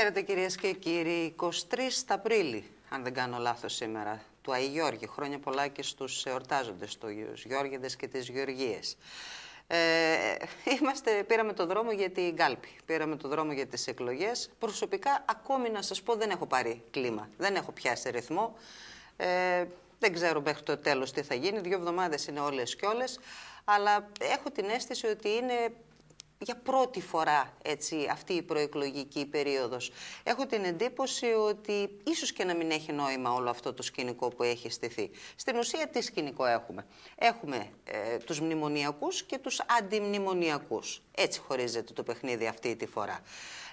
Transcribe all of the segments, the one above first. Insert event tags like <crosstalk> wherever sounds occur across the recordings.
Χαίρετε κυρίες και κύριοι. 23 Απρίλη, αν δεν κάνω λάθος σήμερα, του Αϊ Γιώργη. Χρόνια πολλά και στους εορτάζοντες, τους Γιώργιδες και τις Γεωργίες. Ε, είμαστε, πήραμε το δρόμο για την κάλπη, πήραμε το δρόμο για τις εκλογές. Προσωπικά, ακόμη να σας πω, δεν έχω πάρει κλίμα, δεν έχω πιάσει ρυθμό. Ε, δεν ξέρω μέχρι το τέλος τι θα γίνει, δύο εβδομάδες είναι όλες και όλες, αλλά έχω την αίσθηση ότι είναι για πρώτη φορά έτσι, αυτή η προεκλογική περίοδος. Έχω την εντύπωση ότι ίσως και να μην έχει νόημα όλο αυτό το σκηνικό που έχει στηθεί. Στην ουσία τι σκηνικό έχουμε; Έχουμε ε, τους μνημονιακούς και τους αντιμνημονιακούς. Έτσι χωρίζεται το παιχνίδι αυτή τη φορά.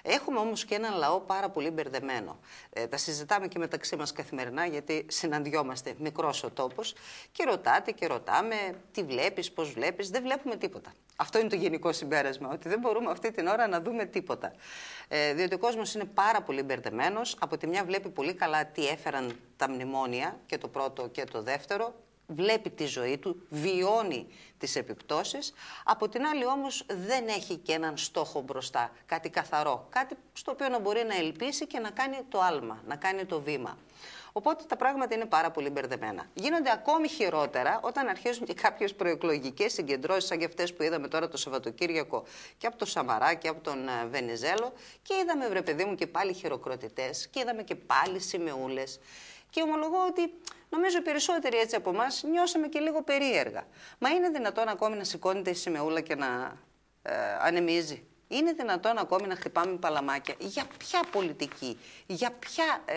Έχουμε όμως και έναν λαό πάρα πολύ μπερδεμένο. Ε, τα συζητάμε και μεταξύ μας καθημερινά γιατί συναντιόμαστε μικρός ο τόπος και ρωτάτε και ρωτάμε τι βλέπεις, πώς βλέπεις. Δεν βλέπουμε τίποτα. Αυτό είναι το γενικό συμπέρασμα, ότι δεν μπορούμε αυτή την ώρα να δούμε τίποτα. Ε, διότι ο κόσμος είναι πάρα πολύ μπερδεμένος. Από τη μια βλέπει πολύ καλά τι έφεραν τα μνημόνια και το πρώτο και το δεύτερο βλέπει τη ζωή του, βιώνει τις επιπτώσεις. Από την άλλη όμως δεν έχει και έναν στόχο μπροστά, κάτι καθαρό, κάτι στο οποίο να μπορεί να ελπίσει και να κάνει το άλμα, να κάνει το βήμα. Οπότε τα πράγματα είναι πάρα πολύ μπερδεμένα. Γίνονται ακόμη χειρότερα όταν αρχίζουν και κάποιες προεκλογικές συγκεντρώσεις, σαν και αυτές που είδαμε τώρα το Σαββατοκύριακο και από τον Σαμαρά και από τον ε, Βενιζέλο. Και είδαμε, βρε παιδί μου, και πάλι χειροκροτητές και είδαμε και πάλι σημεούλες. Και ομολογώ ότι νομίζω οι περισσότεροι έτσι από εμάς νιώσαμε και λίγο περίεργα. Μα είναι δυνατόν ακόμη να σηκώνεται η σημεούλα και να ε, ανεμίζει; Είναι δυνατόν ακόμη να χτυπάμε παλαμάκια; Για ποια πολιτική, για ποια ε,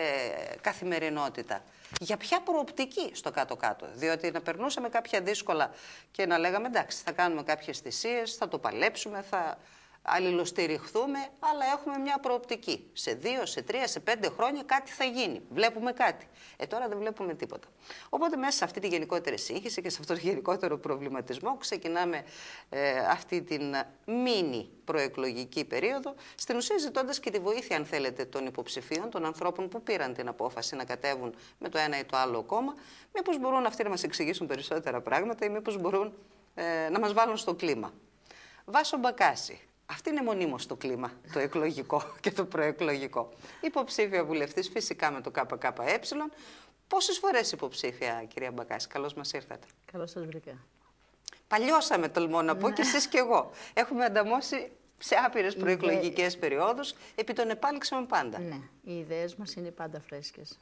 καθημερινότητα, για ποια προοπτική στο κάτω-κάτω; Διότι να περνούσαμε κάποια δύσκολα και να λέγαμε εντάξει θα κάνουμε κάποιες θυσίες, θα το παλέψουμε, θα αλληλοστηριχθούμε, αλλά έχουμε μια προοπτική. Σε δύο, σε τρία, σε πέντε χρόνια κάτι θα γίνει. Βλέπουμε κάτι. Ε, τώρα δεν βλέπουμε τίποτα. Οπότε μέσα σε αυτή τη γενικότερη σύγχυση και σε αυτό το γενικότερο προβληματισμό ξεκινάμε ε, αυτή την μίνι προεκλογική περίοδο, στην ουσία ζητώντας και τη βοήθεια, αν θέλετε, των υποψηφίων, των ανθρώπων που πήραν την απόφαση να κατέβουν με το ένα ή το άλλο κόμμα, μήπως μπορούν αυτοί να μας εξηγήσουν περισσότερα πράγματα ή μήπως μπορούν ε, να μας βάλουν στο κλίμα. Βάσο Μπακάση, αυτή είναι μονίμως το κλίμα, το εκλογικό <laughs> και το προεκλογικό. Υποψήφια βουλευτής, φυσικά με το ΚΚΕ. Πόσες φορές υποψήφια, κυρία Μπακάση, καλώς μας ήρθατε. Καλώς σας βρήκα. Παλιώσαμε, τολμώ να πω, ναι. και εσείς και εγώ. Έχουμε ανταμώσει σε άπειρες προεκλογικές Ιδε... περιόδους, επί των επάλξεων πάντα. Ναι, οι ιδέες μας είναι πάντα φρέσκες.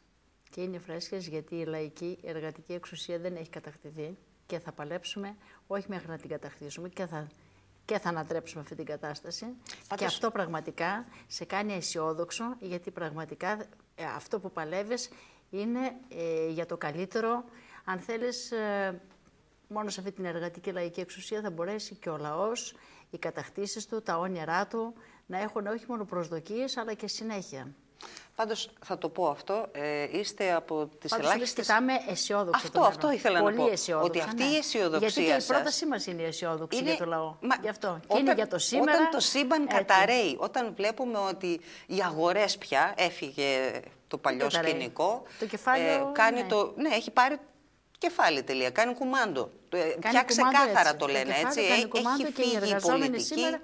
Και είναι φρέσκες γιατί η λαϊκή εργατική εξουσία δεν έχει κατακτηθεί και θα παλέψουμε όχι μέχρι να την κατακτήσουμε και θα και θα ανατρέψουμε αυτή την κατάσταση. Και αυτό πραγματικά σε κάνει αισιόδοξο, γιατί πραγματικά ε, αυτό που παλεύεις είναι ε, για το καλύτερο. Αν θέλεις, ε, μόνο σε αυτή την εργατική λαϊκή εξουσία θα μπορέσει και ο λαός, οι κατακτήσεις του, τα όνειρά του, να έχουν όχι μόνο προσδοκίες, αλλά και συνέχεια. Πάντως θα το πω αυτό. Ε, είστε από τις ελάχιστε. Κοιτάμε αισιόδοξο. Αυτό, αυτό ήθελα Πολύ να πω. Αισιόδοξο, ότι αυτή ναι. η αισιοδοξία. Γιατί και η πρότασή μας είναι αισιόδοξη είναι... για το λαό. Μα... Γι' αυτό. Και όταν... είναι για το σήμερα. Όταν το σύμπαν έτσι. καταραίει, όταν βλέπουμε ότι οι αγορές πια έφυγε το παλιό το σκηνικό. Το κεφάλαιο. Ε, κάνει ναι. Το... ναι, έχει πάρει κεφάλι τελεία. Κάνει κουμάντο. Ε, κάνει πια ξεκάθαρα έτσι. το λένε. Το έτσι. Έχει φύγει η πολιτική. Σήμερα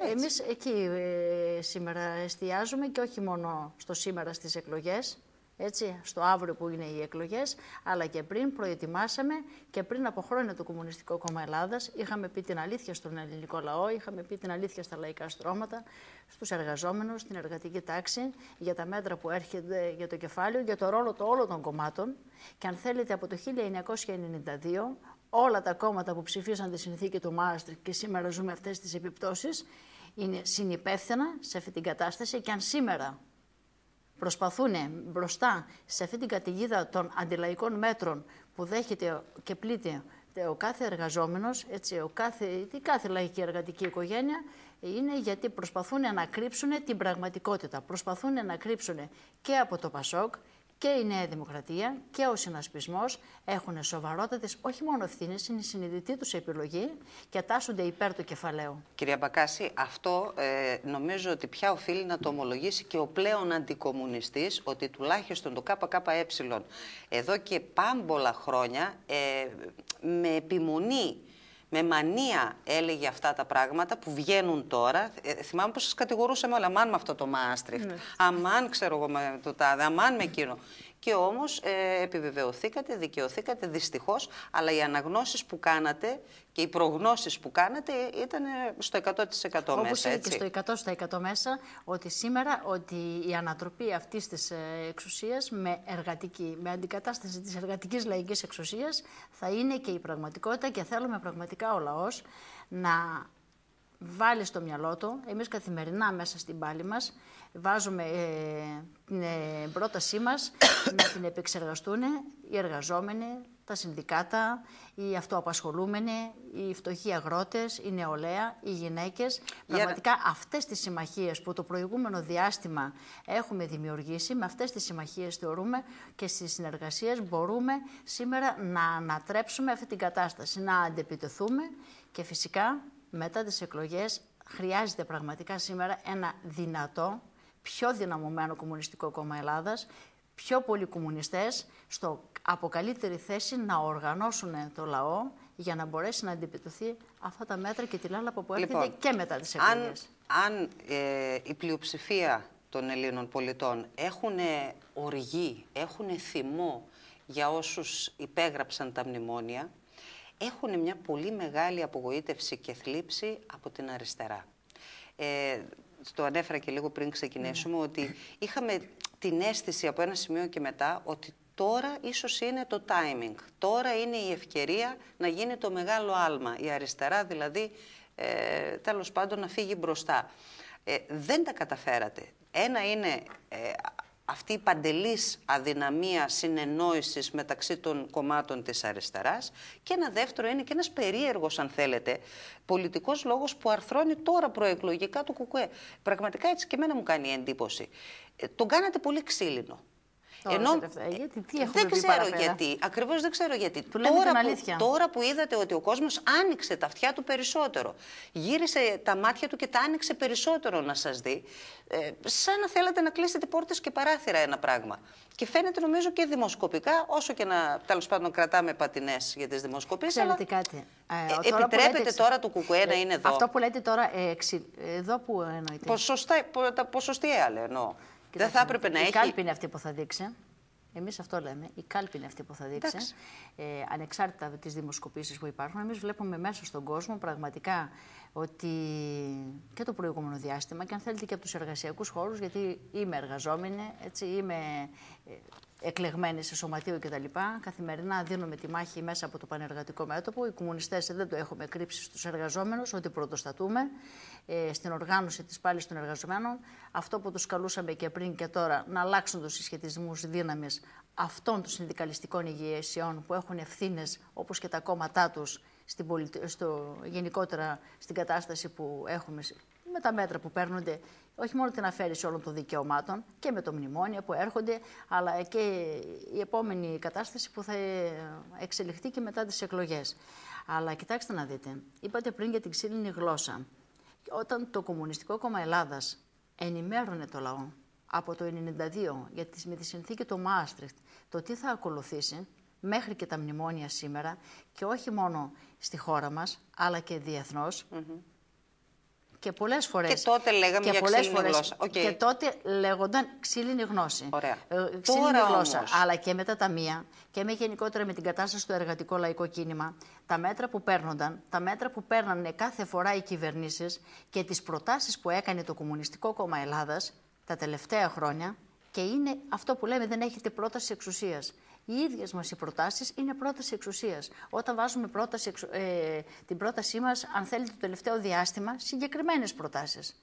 εμείς εκεί ε, σήμερα εστιάζουμε και όχι μόνο στο σήμερα στις εκλογές, έτσι, στο αύριο που είναι οι εκλογές, αλλά και πριν προετοιμάσαμε και πριν από χρόνια το Κομμουνιστικό Κόμμα Ελλάδας. Είχαμε πει την αλήθεια στον ελληνικό λαό, είχαμε πει την αλήθεια στα λαϊκά στρώματα, στους εργαζόμενους, στην εργατική τάξη, για τα μέτρα που έρχονται για το κεφάλαιο, για το ρόλο των όλων των κομμάτων. Και αν θέλετε από το 1992 όλα τα κόμματα που ψηφίσαν τη συνθήκη του Μάστρικ και σήμερα ζούμε αυτές τις επιπτώσεις είναι συνυπεύθυνα σε αυτή την κατάσταση και αν σήμερα προσπαθούν μπροστά σε αυτή την καταιγίδα των αντιλαϊκών μέτρων που δέχεται και πλήττει ο κάθε εργαζόμενος, έτσι, ο κάθε, η κάθε λαϊκή εργατική οικογένεια, είναι γιατί προσπαθούν να κρύψουν την πραγματικότητα. Προσπαθούν να κρύψουν και από το Πασόκ και η Νέα Δημοκρατία και ο συνασπισμός έχουν σοβαρότατες όχι μόνο ευθύνες, είναι συνειδητή τους επιλογή και τάσσονται υπέρ του κεφαλαίου. Κυρία Μπακάση, αυτό ε, νομίζω ότι πια οφείλει να το ομολογήσει και ο πλέον αντικομουνιστής ότι τουλάχιστον το ΚΚΕ εδώ και πάμπολα χρόνια ε, με επιμονή με μανία έλεγε αυτά τα πράγματα που βγαίνουν τώρα. Ε, θυμάμαι πως σας κατηγορούσαμε όλα, αμάν με αυτό το Μάστριχτ, ναι. αμάν ξέρω εγώ με το τάδε, αμάν με εκείνο. Και όμως ε, επιβεβαιωθήκατε, δικαιωθήκατε δυστυχώς, αλλά οι αναγνώσεις που κάνατε και οι προγνώσεις που κάνατε ήταν στο 100% Όπως μέσα, έτσι; και στο 100% μέσα, ότι σήμερα ότι η ανατροπή αυτής της ε, εξουσίας με, εργατική, με αντικατάσταση της εργατικής λαϊκής εξουσίας θα είναι και η πραγματικότητα και θέλουμε πραγματικά ο λαός να βάλει στο μυαλό του, εμείς καθημερινά μέσα στην πάλη μας, βάζουμε ε, την ε, πρότασή μας <coughs> να την επεξεργαστούν οι εργαζόμενοι, τα συνδικάτα, οι αυτοαπασχολούμενοι, οι φτωχοί αγρότες, η νεολαία, οι γυναίκες. Πραγματικά αυτές τις συμμαχίες που το προηγούμενο διάστημα έχουμε δημιουργήσει, με αυτές τις συμμαχίες θεωρούμε και στις συνεργασίες μπορούμε σήμερα να ανατρέψουμε αυτή την κατάσταση, να αντεπιτεθούμε και φυσικά μετά τις εκλογές χρειάζεται πραγματικά σήμερα ένα δυνατό, πιο δυναμωμένο Κομμουνιστικό Κόμμα Ελλάδας, πιο πολλοί κομμουνιστές στο από καλύτερη θέση να οργανώσουν το λαό για να μπορέσει να αντιπιτωθεί αυτά τα μέτρα και τη λάλα που έρχεται λοιπόν, και μετά τις εκλογές. Αν, αν ε, η πλειοψηφία των Ελλήνων πολιτών έχουν οργή, έχουν θυμό για όσους υπέγραψαν τα μνημόνια, έχουν μια πολύ μεγάλη απογοήτευση και θλίψη από την αριστερά. Ε, το ανέφερα και λίγο πριν ξεκινήσουμε, ναι. ότι είχαμε την αίσθηση από ένα σημείο και μετά ότι τώρα ίσως είναι το timing. Τώρα είναι η ευκαιρία να γίνει το μεγάλο άλμα. Η αριστερά δηλαδή, ε, τέλος πάντων, να φύγει μπροστά. Ε, δεν τα καταφέρατε. Ένα είναι ε, αυτή η παντελής αδυναμία συνεννόησης μεταξύ των κομμάτων της αριστεράς και ένα δεύτερο είναι και ένας περίεργος, αν θέλετε, πολιτικός λόγος που αρθρώνει τώρα προεκλογικά το ΚΚΕ. Πραγματικά έτσι και εμένα μου κάνει εντύπωση. Ε, τον κάνατε πολύ ξύλινο. Ενώ, γιατί, τι έχουμε δεν ξέρω γιατί. Ακριβώς δεν ξέρω γιατί. τώρα, που, τώρα που είδατε ότι ο κόσμος άνοιξε τα αυτιά του περισσότερο, γύρισε τα μάτια του και τα άνοιξε περισσότερο να σας δει, ε, σαν να θέλατε να κλείσετε πόρτες και παράθυρα ένα πράγμα. Και φαίνεται νομίζω και δημοσκοπικά, όσο και να τέλος πάντων κρατάμε πατινές για τις δημοσκοπήσεις. Ξέρετε κάτι. Ε, επιτρέπετε λέτε, τώρα το κουκουέ να είναι εδώ. Αυτό που λέτε τώρα, ε, εδώ που εννοείται. Ποσοστά, τα ποσοστιαία λέω εννοώ. Δεν θα έπρεπε να η έχει. Η κάλπη είναι αυτή που θα δείξει. Εμείς αυτό λέμε. Η κάλπη είναι αυτή που θα δείξει. Ε, ανεξάρτητα από τις δημοσκοπήσεις που υπάρχουν, εμείς βλέπουμε μέσα στον κόσμο πραγματικά ότι και το προηγούμενο διάστημα, και αν θέλετε και από τους εργασιακούς χώρους, γιατί είμαι εργαζόμενη, έτσι, είμαι ε, εκλεγμένοι σε σωματείο κτλ. Καθημερινά δίνουμε τη μάχη μέσα από το πανεργατικό μέτωπο. Οι κομμουνιστές δεν το έχουμε κρύψει στους εργαζόμενους, ότι πρωτοστατούμε ε, στην οργάνωση της πάλης των εργαζομένων. Αυτό που τους καλούσαμε και πριν και τώρα να αλλάξουν τους συσχετισμούς δύναμης αυτών των συνδικαλιστικών ηγεσιών που έχουν ευθύνες όπως και τα κόμματά τους στο, γενικότερα στην κατάσταση που έχουμε με τα μέτρα που παίρνονται όχι μόνο την αφαίρεση όλων των δικαιωμάτων και με το μνημόνιο που έρχονται, αλλά και η επόμενη κατάσταση που θα εξελιχθεί και μετά τις εκλογές. Αλλά κοιτάξτε να δείτε, είπατε πριν για την ξύλινη γλώσσα. Όταν το Κομμουνιστικό Κόμμα Ελλάδας ενημέρωνε το λαό από το 1992 για με τη συνθήκη του Μάστριχτ το τι θα ακολουθήσει μέχρι και τα μνημόνια σήμερα και όχι μόνο στη χώρα μας αλλά και διεθνώς, και πολλές φορές. Και τότε λέγαμε και για ξύλινη φορές, γλώσσα. Okay. Και τότε λέγονταν ξύλινη γνώση. Ωραία. Ε, ξύλινη Τώρα γλώσσα. Όμως... Αλλά και με τα ταμεία και με γενικότερα με την κατάσταση του εργατικό λαϊκό κίνημα, τα μέτρα που παίρνονταν, τα μέτρα που παίρνανε κάθε φορά οι κυβερνήσεις και τις προτάσεις που έκανε το Κομμουνιστικό Κόμμα Ελλάδας τα τελευταία χρόνια και είναι αυτό που λέμε δεν έχετε πρόταση εξουσίας οι ίδιες μας οι προτάσεις είναι πρόταση εξουσίας. Όταν βάζουμε πρόταση, ε, την πρότασή μας, αν θέλετε, το τελευταίο διάστημα, συγκεκριμένες προτάσεις.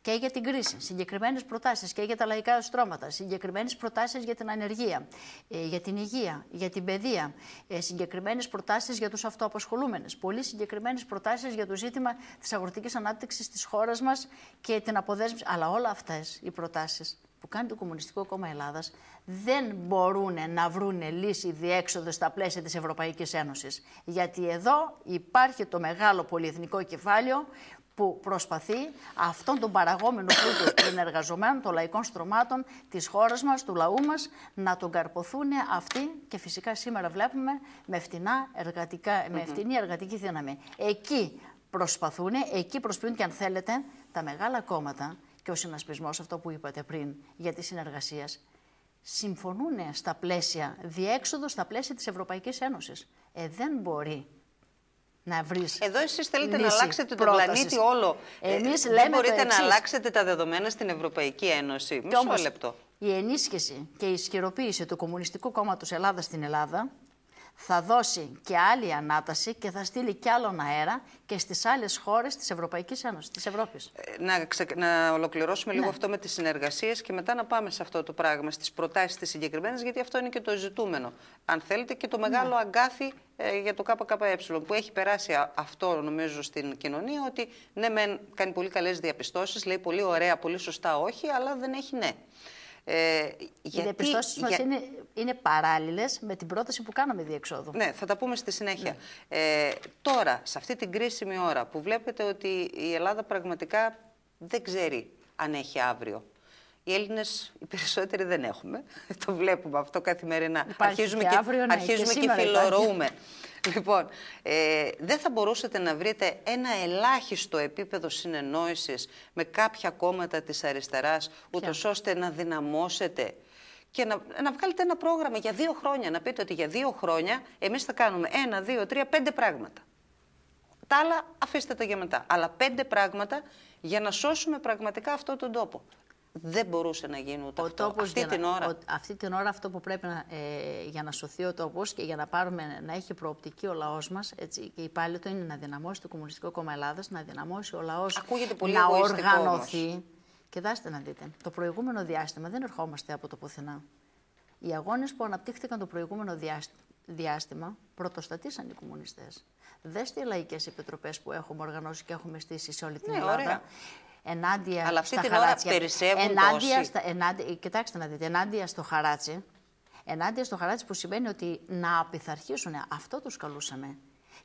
Και για την κρίση, συγκεκριμένες προτάσεις και για τα λαϊκά στρώματα, συγκεκριμένες προτάσεις για την ανεργία, ε, για την υγεία, για την παιδεία, ε, συγκεκριμένες προτάσεις για τους αυτοαπασχολούμενου, πολύ συγκεκριμένες προτάσεις για το ζήτημα της αγροτικής ανάπτυξης της χώρας μας και την αποδέσμευση. Αλλά όλα αυτές οι προτάσεις που κάνει το Κομμουνιστικό Κόμμα Ελλάδας δεν μπορούν να βρουν λύση διέξοδο στα πλαίσια της Ευρωπαϊκής Ένωσης. Γιατί εδώ υπάρχει το μεγάλο πολυεθνικό κεφάλαιο που προσπαθεί αυτόν τον παραγόμενο πλούτο των εργαζομένων, των λαϊκών στρωμάτων της χώρας μας, του λαού μας, να τον καρποθούν αυτοί και φυσικά σήμερα βλέπουμε με, φτηνά εργατικά, με φτηνή εργατική δύναμη. Εκεί προσπαθούν, εκεί προσποιούν και αν θέλετε τα μεγάλα κόμματα και ο συνασπισμός, αυτό που είπατε πριν για τη συνεργασία, συμφωνούν στα πλαίσια, διέξοδο στα πλαίσια της Ευρωπαϊκής Ένωσης. Ε, δεν μπορεί να βρεις Εδώ εσείς θέλετε να αλλάξετε τον πλανήτη όλο. Ε, Εμείς ε, λέμε δεν μπορείτε το να αλλάξετε τα δεδομένα στην Ευρωπαϊκή Ένωση. Μισό όμως, λεπτό. Η ενίσχυση και η ισχυροποίηση του Κομμουνιστικού Κόμματος Ελλάδας στην Ελλάδα θα δώσει και άλλη ανάταση και θα στείλει κι άλλον αέρα και στις άλλες χώρες της Ευρωπαϊκής Ένωσης, της Ευρώπης. Ε, να, ξε... να ολοκληρώσουμε Ναι. λίγο αυτό με τις συνεργασίες και μετά να πάμε σε αυτό το πράγμα, στις προτάσεις τις συγκεκριμένες, γιατί αυτό είναι και το ζητούμενο. Αν θέλετε και το μεγάλο Ναι. αγκάθι ε, για το ΚΚΕ που έχει περάσει α- αυτό νομίζω στην κοινωνία ότι ναι μεν κάνει πολύ καλές διαπιστώσεις, λέει πολύ ωραία, πολύ σωστά όχι, αλλά δεν έχει ναι. Ε, Οι γιατί- διαπιστώσεις μας για- είναι, είναι παράλληλες με την πρόταση που κάναμε διεξόδου. Ναι, θα τα πούμε στη συνέχεια. Ε, τώρα, σε αυτή την κρίσιμη ώρα που βλέπετε ότι η Ελλάδα πραγματικά δεν ξέρει αν έχει αύριο. Οι Έλληνες, οι περισσότεροι δεν έχουμε. <laughs> Το βλέπουμε αυτό καθημερινά. Υπάρχει αρχίζουμε και αύριο, ναι, αρχίζουμε και και, σήμερα φιλορροούμε. <laughs> Λοιπόν, ε, δεν θα μπορούσατε να βρείτε ένα ελάχιστο επίπεδο συνεννόησης με κάποια κόμματα της αριστεράς, ούτως ώστε να δυναμώσετε και να, να βγάλετε ένα πρόγραμμα για δύο χρόνια. Να πείτε ότι για δύο χρόνια εμείς θα κάνουμε ένα, δύο, τρία, πέντε πράγματα. Τα άλλα αφήστε τα για μετά. Αλλά πέντε πράγματα για να σώσουμε πραγματικά αυτόν τον τόπο. Δεν μπορούσε να γίνει ούτε Ο αυτό. τόπος Αυτή για την να, ώρα. ο- αυτή την ώρα αυτό που πρέπει να, ε, για να σωθεί ο τόπος και για να, πάρουμε, να έχει προοπτική ο λαός μας, έτσι, και η πάλι του είναι να δυναμώσει το Κομμουνιστικό Κόμμα Ελλάδας, να δυναμώσει ο λαός Ακούγεται πολύ να εγωιστικός οργανωθεί. Και δάστε να δείτε, το προηγούμενο διάστημα δεν ερχόμαστε από το πουθενά. Οι αγώνες που αναπτύχθηκαν το προηγούμενο διάσ- διάστημα πρωτοστατήσαν οι κομμουνιστές. Δέστε οι λαϊκές επιτροπές που έχουμε οργανώσει και έχουμε στήσει σε όλη την Ναι, Ελλάδα. ωραία. Ενάντια Αλλά αυτή στα την ώρα χαράτσια. περισσεύουν ενάντια τόσοι. στα, ενάντια, κοιτάξτε να δείτε, ενάντια στο χαράτσι, ενάντια στο χαράτσι που σημαίνει ότι να απειθαρχήσουν, αυτό τους καλούσαμε.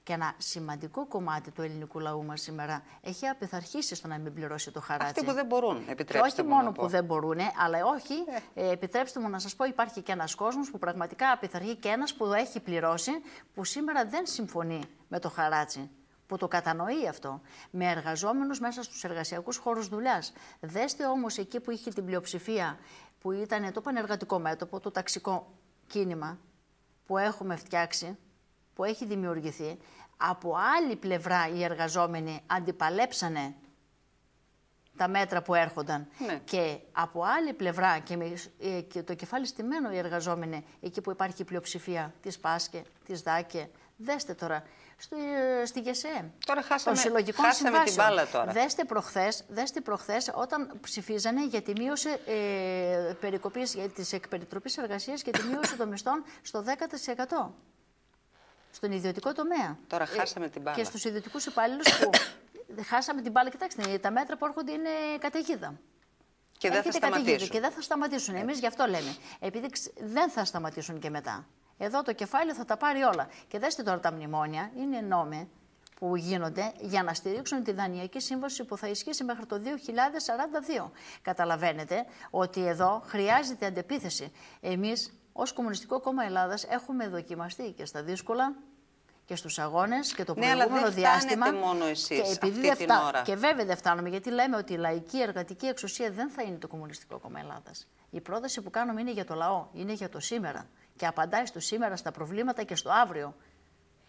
Και ένα σημαντικό κομμάτι του ελληνικού λαού μας σήμερα έχει απειθαρχήσει στο να μην πληρώσει το χαράτσι. Αυτοί που δεν μπορούν, Και επιτρέψτε όχι μου μόνο να πω. που δεν μπορούν, αλλά όχι, ε, επιτρέψτε μου να σας πω, υπάρχει και ένας κόσμος που πραγματικά απειθαρχεί και ένας που έχει πληρώσει, που σήμερα δεν συμφωνεί με το χαράτσι. Που το κατανοεί αυτό. Με εργαζόμενους μέσα στους εργασιακούς χώρους δουλειάς. Δέστε όμως εκεί που είχε την πλειοψηφία, που ήταν το πανεργατικό μέτωπο, το ταξικό κίνημα που έχουμε φτιάξει, που έχει δημιουργηθεί, από άλλη πλευρά οι εργαζόμενοι αντιπαλέψανε τα μέτρα που έρχονταν. Ναι. Και από άλλη πλευρά και, με, ε, και το κεφάλι στημένο οι εργαζόμενοι, εκεί που υπάρχει η πλειοψηφία της ΠΑΣΚΕ, της ΔΑΚΕ, δέστε τώρα, στο, ε, στη ΓΕΣΕ, Τώρα χάσαμε- των συλλογικών χάσαμε την συμβάσεων. μπάλα τώρα. Δέστε προχθές, δέστε προχθές όταν ψηφίζανε για τη μείωση ε, περικοπής, για της εκπεριτροπής εργασίας και τη μείωση των μισθών στο 10% στον ιδιωτικό τομέα. Τώρα χάσαμε την μπάλα. Και στους ιδιωτικούς υπαλλήλους που χάσαμε την μπάλα. Κοιτάξτε, τα μέτρα που έρχονται είναι καταιγίδα. Και δεν θα Έρχεται καταιγίδα σταματήσουν. Και δεν θα σταματήσουν. Εμείς γι' αυτό λέμε. Επειδή ξ- δεν θα σταματήσουν και μετά. Εδώ το κεφάλαιο θα τα πάρει όλα. Και δέστε τώρα τα μνημόνια, είναι νόμοι που γίνονται για να στηρίξουν τη δανειακή σύμβαση που θα ισχύσει μέχρι το 2042. Καταλαβαίνετε ότι εδώ χρειάζεται αντεπίθεση. Εμείς ως Κομμουνιστικό Κόμμα Ελλάδας έχουμε δοκιμαστεί και στα δύσκολα και στους αγώνες και το Ναι, αλλά προηγούμενο δεν φτάνετε διάστημα. μόνο εσείς και επειδή αυτή δεν την φτά- ώρα. Και βέβαια δεν φτάνουμε, γιατί λέμε ότι η λαϊκή εργατική εξουσία δεν θα είναι το Κομμουνιστικό Κόμμα Ελλάδας. Η πρόταση που κάνουμε είναι για το λαό, είναι για το σήμερα. Και απαντάει στο σήμερα, στα προβλήματα και στο αύριο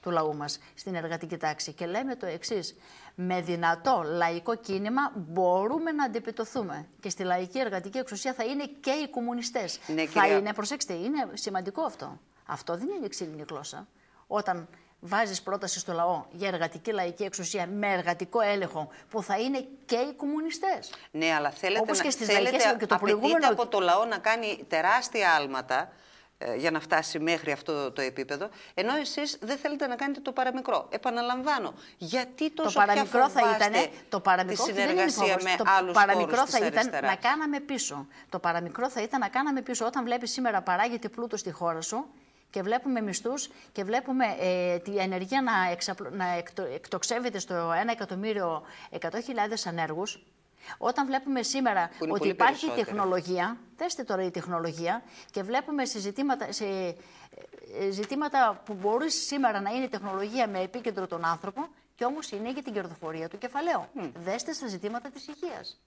του λαού μας στην εργατική τάξη. Και λέμε το εξής. Με δυνατό λαϊκό κίνημα μπορούμε να αντιπιτωθούμε. Και στη λαϊκή εργατική εξουσία θα είναι και οι κομμουνιστές. Ναι, θα κυρία. είναι, προσέξτε, είναι σημαντικό αυτό. Αυτό δεν είναι ξύλινη γλώσσα. Όταν βάζεις πρόταση στο λαό για εργατική λαϊκή εξουσία με εργατικό έλεγχο που θα είναι και οι κομμουνιστές; Ναι, αλλά θέλετε Όπως να και στις θέλετε, λαϊκές και το απαιτείτε προηγούμενο- από το λαό να κάνει τεράστια άλματα ε, για να φτάσει μέχρι αυτό το επίπεδο, ενώ εσείς δεν θέλετε να κάνετε το παραμικρό. Επαναλαμβάνω, γιατί Το τόσο παραμικρό θα πια ήταν, φοβάστε το παραμικρό τη δεν είναι συνεργασία φόβος. με το άλλους παραμικρό χώρους θα της ήταν αριστεράς. να κάναμε πίσω. Το παραμικρό θα ήταν να κάναμε πίσω όταν βλέπεις σήμερα παράγεται πλούτος στη χώρα σου και βλέπουμε μισθούς και βλέπουμε ε, τη ενεργεία να, εξαπλ... να εκτο... εκτοξεύεται στο 1 εκατομμύριο 100.000 ανέργους. Όταν βλέπουμε σήμερα ότι υπάρχει τεχνολογία, δέστε τώρα η τεχνολογία, και βλέπουμε σε ζητήματα, σε ε, ζητήματα που μπορεί σήμερα να είναι τεχνολογία με επίκεντρο τον άνθρωπο, και όμως είναι για την κερδοφορία του κεφαλαίου. Mm. Δέστε στα ζητήματα της υγείας.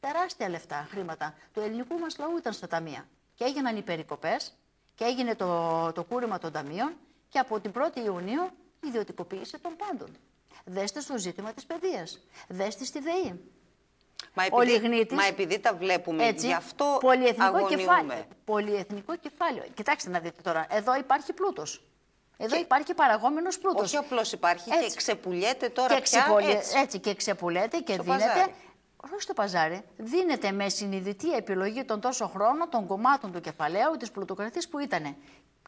Τεράστια λεφτά, χρήματα του ελληνικού μας λαού ήταν στα ταμεία. Και έγιναν οι περικοπές και έγινε το, το κούρεμα των ταμείων και από την 1η Ιουνίου ιδιωτικοποίησε των πάντων. Δέστε στο ζήτημα της παιδείας. Δέστε στη ΔΕΗ. Μα επειδή, μα επειδή τα βλέπουμε, έτσι, γι' αυτό πολυεθνικό κεφάλαιο, πολυεθνικό κεφάλαιο. Κοιτάξτε να δείτε τώρα, εδώ υπάρχει πλούτος. Εδώ και... υπάρχει παραγόμενος πλούτος. Όχι απλώς υπάρχει έτσι. και ξεπουλιέται τώρα και πια. Έτσι. έτσι και ξεπουλιέται και στο δίνεται. Παζάρι. Όχι στο παζάρι. Δίνεται με συνειδητή επιλογή των τόσο χρόνων των κομμάτων του κεφαλαίου της πλουτοκρατή που ήταν.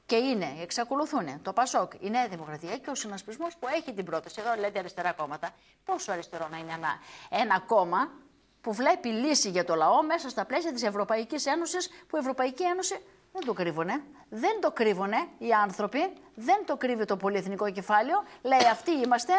Και είναι, εξακολουθούν το ΠΑΣΟΚ, η Νέα Δημοκρατία και ο συνασπισμός που έχει την πρόταση. Εδώ λέτε αριστερά κόμματα. Πόσο αριστερό να είναι ένα, ένα κόμμα που βλέπει λύση για το λαό μέσα στα πλαίσια της Ευρωπαϊκής Ένωσης, που η Ευρωπαϊκή Ένωση δεν το κρύβουνε. Δεν το κρύβουνε οι άνθρωποι. Δεν το κρύβει το πολυεθνικό κεφάλαιο. Λέει αυτοί είμαστε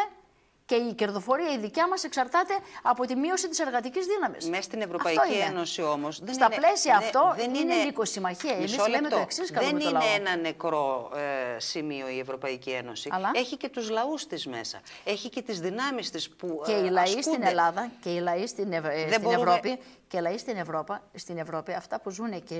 και η κερδοφορία η δικιά μας εξαρτάται από τη μείωση της εργατικής δύναμης. Μέσα στην Ευρωπαϊκή Ένωση όμως. Στα είναι, πλαίσια αυτό δεν είναι, είναι συμμαχία. Εμείς λέμε το εξής Δεν είναι λαό. ένα νεκρό ε, σημείο η Ευρωπαϊκή Ένωση. Αλλά... Έχει και τους λαούς της μέσα. Έχει και τις δυνάμεις της που. Και οι λαοί στην Ελλάδα και οι λαοί στην, Ευ... στην μπορούμε... Ευρώπη και λαοί στην Ευρώπη, στην Ευρώπη, αυτά που ζουν και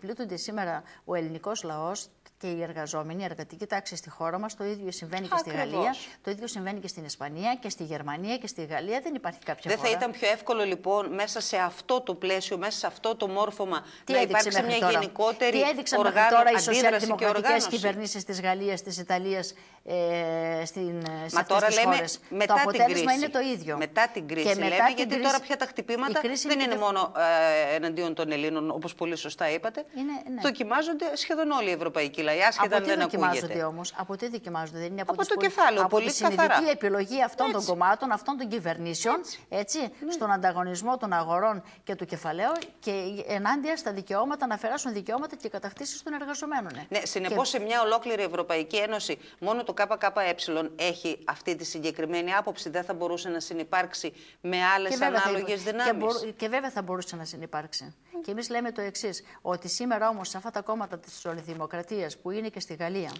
πλήττονται σήμερα ο ελληνικός λαός και οι εργαζόμενοι, η εργατική τάξη στη χώρα μας, το ίδιο συμβαίνει και στη Γαλλία, το ίδιο συμβαίνει και στην Ισπανία και στη Γερμανία και στη Γαλλία. Δεν υπάρχει κάποια Δεν χώρα. θα ήταν πιο εύκολο λοιπόν μέσα σε αυτό το πλαίσιο, μέσα σε αυτό το μόρφωμα Τι να υπάρξει μια τώρα; γενικότερη Τι έδειξαν οργάνω, τώρα οι σοσιαλδημοκρατικές κυβερνήσεις της Γαλλίας, της Ιταλίας, ε, στην, σε τώρα λέμε χώρες; μετά το αποτέλεσμα την κρίση. είναι το ίδιο. Μετά την κρίση και λέμε, μετά γιατί κρίση, τώρα πια τα χτυπήματα δεν είναι μόνο ε, εναντίον των Ελλήνων, όπως πολύ σωστά είπατε. Είναι, ναι. Δοκιμάζονται σχεδόν όλοι οι ευρωπαϊκοί λαοί, άσχετα αν δεν δοκιμάζονται όμως; Από τι δοκιμάζονται, δεν είναι από, από το κεφάλαιο, από πολύ τη συνειδητή επιλογή αυτών έτσι. των κομμάτων, αυτών των κυβερνήσεων, έτσι, έτσι ναι. στον ανταγωνισμό των αγορών και του κεφαλαίου και ενάντια στα δικαιώματα να φεράσουν δικαιώματα και κατακτήσεις των εργαζομένων. Ναι, συνεπώς και... σε μια ολόκληρη Ευρωπαϊκή Ένωση μόνο το ΚΚΕ έχει αυτή τη συγκεκριμένη άποψη. Δεν θα μπορούσε να συνεπάρξει με άλλες ανάλογες δυνάμεις. Και, και βέβαια θα μπορούσε να συνεπάρξει. Και εμείς λέμε το εξής, ότι σήμερα όμως σε αυτά τα κόμματα της Δημοκρατία που είναι και στη Γαλλία,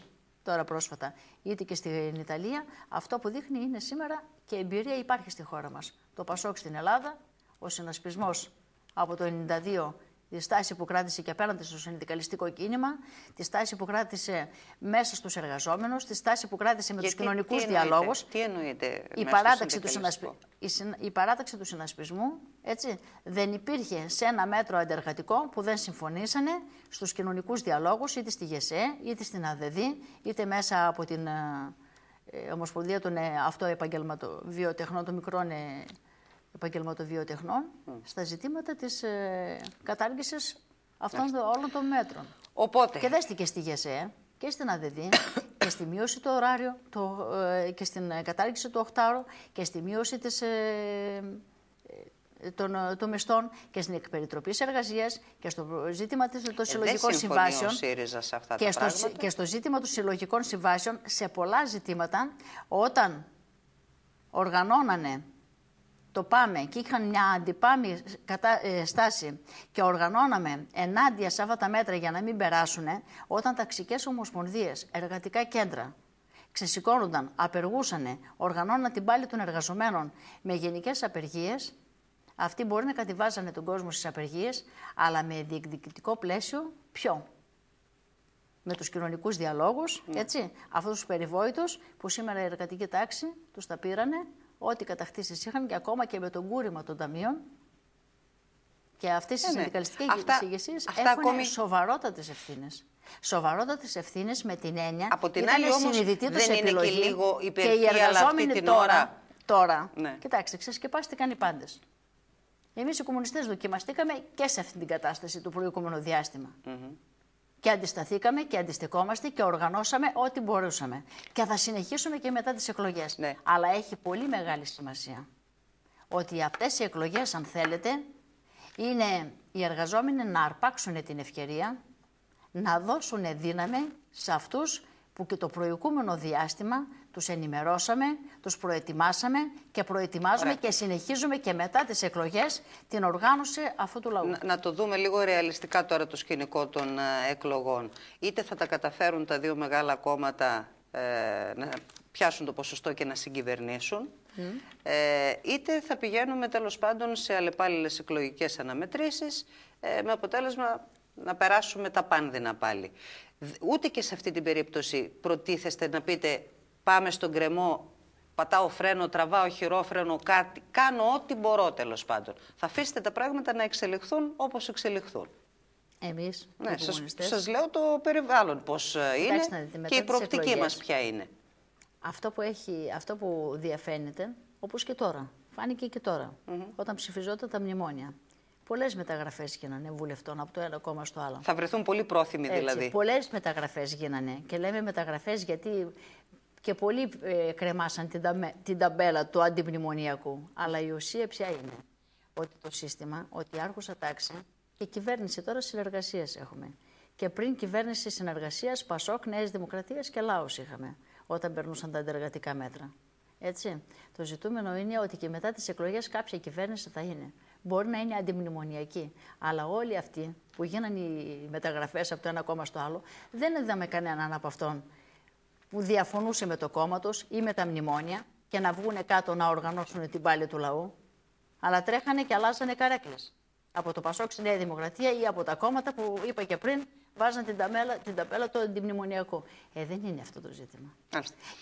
τώρα πρόσφατα, είτε και στην Ιταλία, αυτό που δείχνει είναι σήμερα και εμπειρία υπάρχει στη χώρα μας. Το Πασόκ στην Ελλάδα, ο συνασπισμός από το 1992 τη στάση που κράτησε και απέναντι στο συνδικαλιστικό κίνημα, τη στάση που κράτησε μέσα στους εργαζόμενους, τη στάση που κράτησε με τους κοινωνικούς διαλόγους. Τι εννοείται, η, παράταξη του συνασπι... η, η παράταξη του συνασπισμού έτσι, δεν υπήρχε σε ένα μέτρο αντεργατικό που δεν συμφωνήσανε στους κοινωνικούς διαλόγους, είτε στη ΓΕΣΕ, είτε στην ΑΔΔ, είτε μέσα από την ε, ε Ομοσπονδία των ε, Αυτοεπαγγελματοβιοτεχνών των Μικρών ε, επαγγελματοβιοτεχνών mm. στα ζητήματα της ε, κατάργησης αυτών όλων των μέτρων. Οπότε... Και δέστηκε στη ΓΕΣΕ και στην ΑΔΔ <coughs> και στη μείωση του ωράριου το, ε, και στην κατάργηση του οχτάρου και στη μείωση της, ε, ε των, ε, των μισθών και στην εκπεριτροπή εργασίας και στο ζήτημα των συλλογικών συμβάσεων. Σε αυτά και, τα στο, και στο ζήτημα των συλλογικών συμβάσεων, σε πολλά ζητήματα, όταν οργανώνανε το πάμε και είχαν μια αντιπάμη ε, στάση και οργανώναμε ενάντια σε αυτά τα μέτρα για να μην περάσουν, όταν ταξικές ομοσπονδίες, εργατικά κέντρα, ξεσηκώνονταν, απεργούσαν, οργανώναν την πάλη των εργαζομένων με γενικές απεργίες, αυτοί μπορεί να κατηβάζανε τον κόσμο στις απεργίες, αλλά με διεκδικητικό πλαίσιο ποιο; Με τους κοινωνικούς διαλόγους, ναι. έτσι, αυτούς τους περιβόητους που σήμερα η εργατική τάξη τους τα πήρανε, ό,τι κατακτήσεις είχαν και ακόμα και με τον κούρημα των ταμείων. Και αυτές οι ε, ναι. συνδικαλιστικές ηγεσίε έχουν ακόμη... σοβαρότατες ευθύνες. Σοβαρότατες ευθύνες με την έννοια Από την άλλη, όμως, δεν είναι και λίγο υπερφύη, και οι εργαζόμενοι τώρα. Τώρα, ναι. κοιτάξτε, ξεσκεπάστηκαν οι πάντες. Εμείς οι κομμουνιστές δοκιμαστήκαμε και σε αυτή την κατάσταση του προηγούμενου διάστημα. Mm -hmm. Και αντισταθήκαμε και αντιστεκόμαστε και οργανώσαμε ό,τι μπορούσαμε. Και θα συνεχίσουμε και μετά τις εκλογές. Ναι. Αλλά έχει πολύ μεγάλη σημασία ότι αυτές οι εκλογές, αν θέλετε, είναι οι εργαζόμενοι να αρπάξουν την ευκαιρία να δώσουν δύναμη σε αυτούς που και το προηγούμενο διάστημα τους ενημερώσαμε, τους προετοιμάσαμε και προετοιμάζουμε και συνεχίζουμε και μετά τις εκλογές την οργάνωση αυτού του λαού. Να, το δούμε λίγο ρεαλιστικά τώρα το σκηνικό των ε, εκλογών. Είτε θα τα καταφέρουν τα δύο μεγάλα κόμματα ε, να πιάσουν το ποσοστό και να συγκυβερνήσουν, ε, είτε θα πηγαίνουμε τέλος πάντων σε αλλεπάλληλες εκλογικές αναμετρήσεις ε, με αποτέλεσμα να περάσουμε τα πάνδυνα πάλι. Ούτε και σε αυτή την περίπτωση προτίθεστε να πείτε πάμε στον κρεμό, πατάω φρένο, τραβάω χειρόφρενο, κάτι, κάνω ό,τι μπορώ τέλος πάντων. Θα αφήσετε τα πράγματα να εξελιχθούν όπως εξελιχθούν. Εμείς, ναι, οι σας, σας λέω το περιβάλλον πώς ε, είναι και η προοπτική μας ποια είναι. Αυτό που, έχει, αυτό που διαφαίνεται, όπως και τώρα, φάνηκε και τώρα, όταν ψηφιζόταν τα μνημόνια. Πολλές μεταγραφές γίνανε βουλευτών από το ένα κόμμα στο άλλο. Θα βρεθούν πολύ πρόθυμοι δηλαδή. Πολλές μεταγραφές γίνανε. Και λέμε μεταγραφές γιατί και πολλοί ε, κρεμάσαν την, την ταμπέλα του αντιμνημονιακού. Αλλά η ουσία ποια είναι; Ότι το σύστημα, ότι η άρχουσα τάξη και κυβέρνηση τώρα συνεργασίες έχουμε. Και πριν κυβέρνηση συνεργασίας, Πασόκ, Νέα Δημοκρατία και Λάος είχαμε, όταν περνούσαν τα αντεργατικά μέτρα. Έτσι. Το ζητούμενο είναι ότι και μετά τις εκλογές κάποια κυβέρνηση θα είναι μπορεί να είναι αντιμνημονιακή. Αλλά όλοι αυτοί που γίνανε οι μεταγραφές από το ένα κόμμα στο άλλο, δεν είδαμε κανέναν από αυτόν που διαφωνούσε με το κόμμα τους ή με τα μνημόνια και να βγουν κάτω να οργανώσουν την πάλη του λαού. Αλλά τρέχανε και αλλάζανε καρέκλες. Από το Πασόκ στη Νέα Δημοκρατία ή από τα κόμματα που είπα και πριν βάζαν την, ταμέλα, την ταπέλα του αντιμνημονιακού. Ε, δεν είναι αυτό το ζήτημα.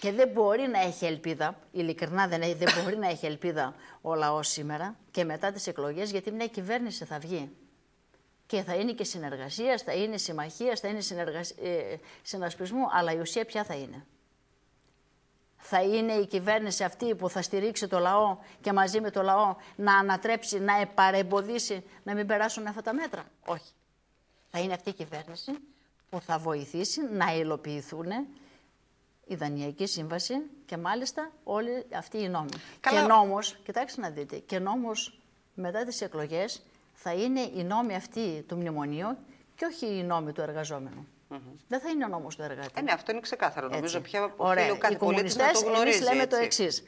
Και δεν μπορεί να έχει ελπίδα, ειλικρινά δεν, έχει, δεν μπορεί να έχει ελπίδα ο λαός σήμερα και μετά τις εκλογές, γιατί μια κυβέρνηση θα βγει. Και θα είναι και συνεργασίας, θα είναι συμμαχίας, θα είναι ε, συνασπισμού, αλλά η ουσία ποια θα είναι; Θα είναι η κυβέρνηση αυτή που θα στηρίξει το λαό και μαζί με το λαό να ανατρέψει, να επαρεμποδίσει να μην περάσουν αυτά τα μέτρα; Όχι θα είναι αυτή η κυβέρνηση που θα βοηθήσει να υλοποιηθούν η Δανειακή Σύμβαση και μάλιστα όλοι αυτοί οι νόμοι. Και νόμος, κοιτάξτε να δείτε, και νόμος μετά τις εκλογές θα είναι οι νόμοι αυτοί του μνημονίου και όχι οι νόμοι του εργαζόμενου. Δεν θα είναι ο νόμος του εργάτη. Ε, ναι, αυτό είναι ξεκάθαρο. Έτσι. Νομίζω πια οφείλει ο κάθε πολίτης να το γνωρίζει. Εμείς λέμε το εξής.